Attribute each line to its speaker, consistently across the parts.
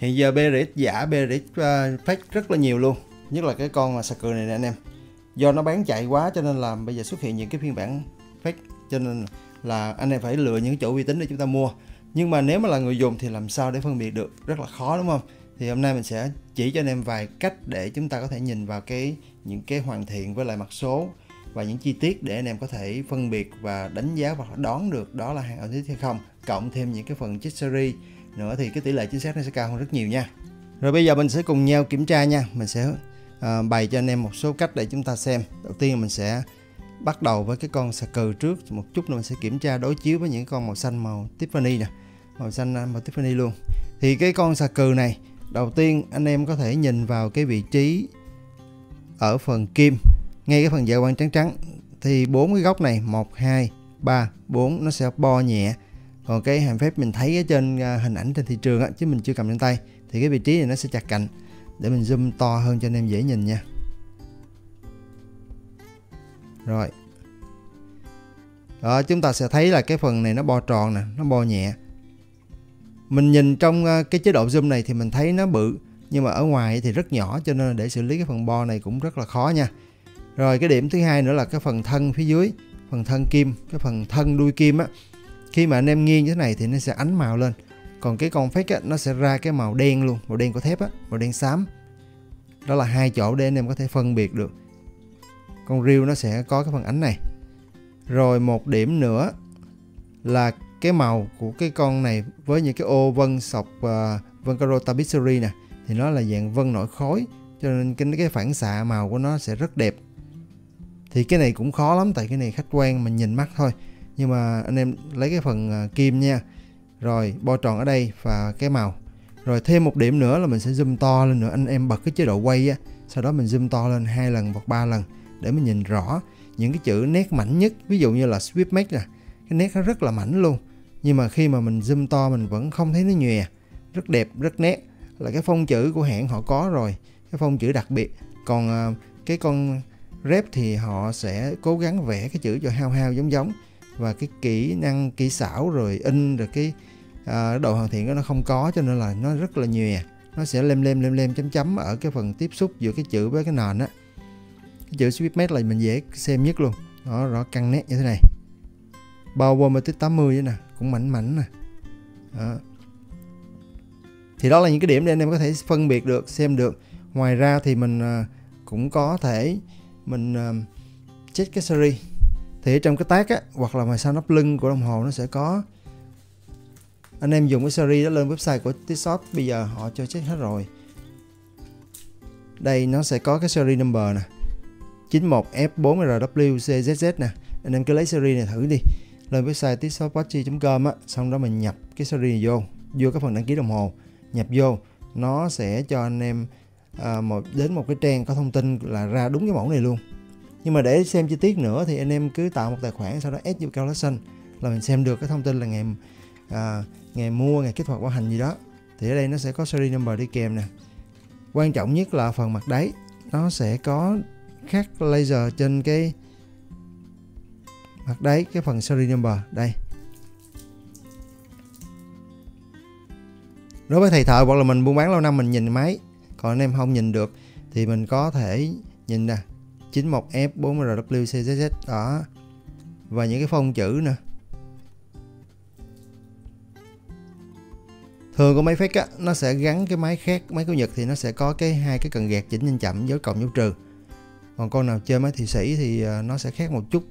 Speaker 1: hiện giờ BRX giả BRX uh, ờ, fake rất là nhiều luôn. Nhất là cái con mà sạc này nè anh em. Do nó bán chạy quá cho nên là bây giờ xuất hiện những cái phiên bản fake cho nên là anh em phải lựa những chỗ uy tín để chúng ta mua. Nhưng mà nếu mà là người dùng thì làm sao để phân biệt được? Rất là khó đúng không? Thì hôm nay mình sẽ chỉ cho anh em vài cách để chúng ta có thể nhìn vào cái những cái hoàn thiện với lại mặt số và những chi tiết để anh em có thể phân biệt và đánh giá và đoán được đó là hàng authentic hay không cộng thêm những cái phần chích series nữa thì cái tỷ lệ chính xác nó sẽ cao hơn rất nhiều nha. Rồi bây giờ mình sẽ cùng nhau kiểm tra nha. Mình sẽ uh, bày cho anh em một số cách để chúng ta xem. Đầu tiên mình sẽ bắt đầu với cái con xà cừ trước một chút nữa. Mình sẽ kiểm tra đối chiếu với những con màu xanh màu Tiffany nè. Màu xanh à, màu Tiffany luôn. Thì cái con xà cừ này đầu tiên anh em có thể nhìn vào cái vị trí ở phần kim ngay cái phần dạ quang trắng trắng. Thì bốn cái góc này 1 2 3 4 nó sẽ bo nhẹ còn cái hàm phép mình thấy ở trên à, hình ảnh trên thị trường á, chứ mình chưa cầm trên tay thì cái vị trí này nó sẽ chặt cạnh để mình zoom to hơn cho anh em dễ nhìn nha. Rồi. Đó chúng ta sẽ thấy là cái phần này nó bo tròn nè nó bo nhẹ. Mình nhìn trong à, cái chế độ zoom này thì mình thấy nó bự nhưng mà ở ngoài thì rất nhỏ cho nên để xử lý cái phần bo này cũng rất là khó nha. Rồi cái điểm thứ hai nữa là cái phần thân phía dưới phần thân kim cái phần thân đuôi kim á khi mà anh em nghiêng như thế này thì nó sẽ ánh màu lên. Còn cái con fake á, nó sẽ ra cái màu đen luôn màu đen của thép á màu đen xám. Đó là hai chỗ để anh em có thể phân biệt được. Con riêu nó sẽ có cái phần ánh này. Rồi một điểm nữa là cái màu của cái con này với những cái ô vân sọc uh, vân caro tapisserie nè thì nó là dạng vân nổi khối cho nên cái cái phản xạ màu của nó sẽ rất đẹp. Thì cái này cũng khó lắm tại cái này khách quan mình nhìn mắt thôi nhưng mà anh em lấy cái phần à, kim nha. Rồi, bo tròn ở đây và cái màu. Rồi thêm một điểm nữa là mình sẽ zoom to lên nữa. Anh em bật cái chế độ quay á, sau đó mình zoom to lên hai lần hoặc ba lần để mình nhìn rõ những cái chữ nét mảnh nhất. Ví dụ như là swift make nè, cái nét nó rất là mảnh luôn. Nhưng mà khi mà mình zoom to mình vẫn không thấy nó nhòe. Rất đẹp, rất nét. Là cái phông chữ của hãng họ có rồi. Cái phông chữ đặc biệt. Còn à, cái con rep thì họ sẽ cố gắng vẽ cái chữ cho hao hao giống giống và cái kỹ năng kỹ xảo rồi in rồi cái à, độ hoàn thiện đó nó không có cho nên là nó rất là nhòe. Nó sẽ lem lem lem lem chấm chấm ở cái phần tiếp xúc giữa cái chữ với cái nền á. Cái chữ Swiftmate là mình dễ xem nhất luôn. Đó rõ căng nét như thế này. Bao gồm tới 80 vậy nè cũng mảnh mảnh nè. Đó. thì đó là những cái điểm để anh em có thể phân biệt được xem được. Ngoài ra thì mình à, cũng có thể mình à, check cái series thì ở trong cái tác á hoặc là ngoài sau nắp lưng của đồng hồ nó sẽ có. Anh em dùng cái series đó lên website của Tissot bây giờ họ cho check hết rồi. Đây nó sẽ có cái series number nè. 91F4RWCZZ nè. Anh em cứ lấy series này thử đi. Lên website tissotwatchy.com á xong đó mình nhập cái series này vô. Vô cái phần đăng ký đồng hồ. Nhập vô nó sẽ cho anh em à, một đến một cái trang có thông tin là ra đúng cái mẫu này luôn nhưng mà để xem chi tiết nữa thì anh em cứ tạo một tài khoản sau đó add vô calculation là mình xem được cái thông tin là ngày à, ngày mua ngày kích hoạt bảo hành gì đó. Thì ở đây nó sẽ có series number đi kèm nè. Quan trọng nhất là phần mặt đáy nó sẽ có khắc laser trên cái mặt đáy cái phần series number. Đây. Đối với thầy thợ hoặc là mình buôn bán lâu năm mình nhìn máy còn anh em không nhìn được thì mình có thể nhìn nè. 91F4RWCZZ đó. Và những cái phông chữ nè. Thường của máy phép á, nó sẽ gắn cái máy khác, máy của Nhật thì nó sẽ có cái hai cái cần gạt chỉnh nhanh chậm, dấu cộng, dấu trừ. Còn con nào chơi máy thị sĩ thì ờ, nó sẽ khác một chút.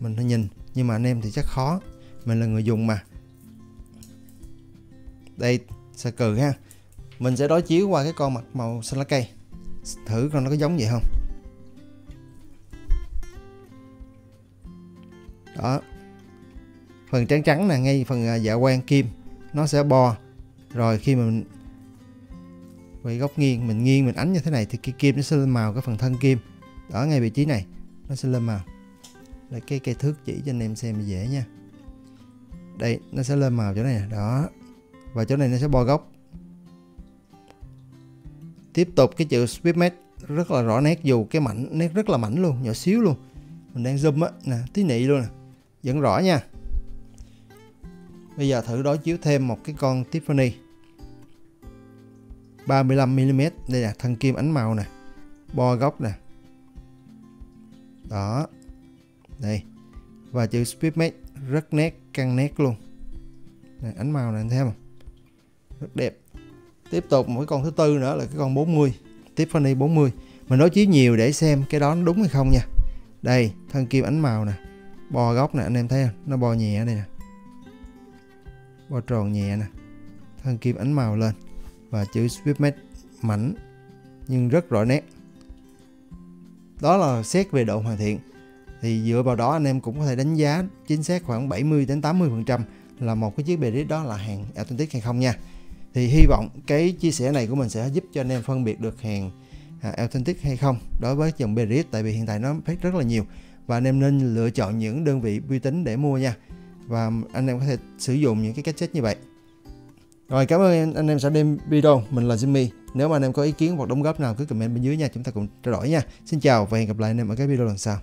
Speaker 1: Mình phải nhìn, nhưng mà anh em thì chắc khó. Mình là người dùng mà. Đây sẽ cừ ha. Mình sẽ đối chiếu qua cái con mặt màu xanh lá cây. Thử coi nó có giống vậy không? Đó. Phần trắng trắng là ngay phần à, dạ quan kim, nó sẽ bo. Rồi khi mà mình quay góc nghiêng, mình nghiêng, mình ánh như thế này thì cái kim nó sẽ lên màu, cái phần thân kim. Ở ngay vị trí này, nó sẽ lên màu. Lấy cái cây thước chỉ cho anh em xem dễ nha. Đây, nó sẽ lên màu chỗ này đó. Và chỗ này nó sẽ bo góc. Tiếp tục cái chữ Swiftmate rất là rõ nét, dù cái mảnh nét rất là mảnh luôn, nhỏ xíu luôn. Mình đang zoom á, nè, tí nị luôn nè vẫn rõ nha. Bây giờ thử đối chiếu thêm một cái con Tiffany. 35mm đây là thân kim ánh màu nè. Bo góc nè. Đó. Đây. Và chữ Speedmate rất nét căng nét luôn. Này, ánh màu này anh thấy không? Rất đẹp. Tiếp tục một cái con thứ tư nữa là cái con 40 Tiffany 40 mình đối chiếu nhiều để xem cái đó nó đúng hay không nha. Đây thân kim ánh màu nè bo góc nè, anh em thấy không? Nó bo nhẹ đây nè. Bo tròn nhẹ nè. Thân kim ánh màu lên. Và chữ Swiftmate mảnh, nhưng rất rõ nét. Đó là xét về độ hoàn thiện. Thì dựa vào đó, anh em cũng có thể đánh giá chính xác khoảng 70 đến 80 phần trăm là một cái chiếc Berit đó là hàng authentic hay không nha. Thì hy vọng cái chia sẻ này của mình sẽ giúp cho anh em phân biệt được hàng à, authentic hay không đối với dòng Berit tại vì hiện tại nó phát rất là nhiều và anh em nên lựa chọn những đơn vị uy tín để mua nha. Và anh em có thể sử dụng những cái cách chết như vậy. Rồi, cảm ơn anh em sẽ đem video, mình là Jimmy. Nếu mà anh em có ý kiến hoặc đóng góp nào, cứ comment bên dưới nha. Chúng ta cùng trao đổi nha. Xin chào và hẹn gặp lại anh em ở cái video lần sau.